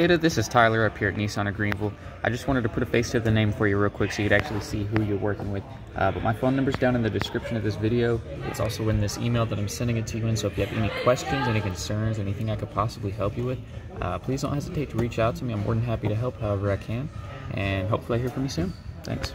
Aida, this is Tyler up here at Nissan of Greenville. I just wanted to put a face to the name for you real quick so you could actually see who you're working with. Uh, but my phone number's down in the description of this video. It's also in this email that I'm sending it to you in. So if you have any questions, any concerns, anything I could possibly help you with, uh, please don't hesitate to reach out to me. I'm more than happy to help however I can. And hopefully I hear from you soon. Thanks.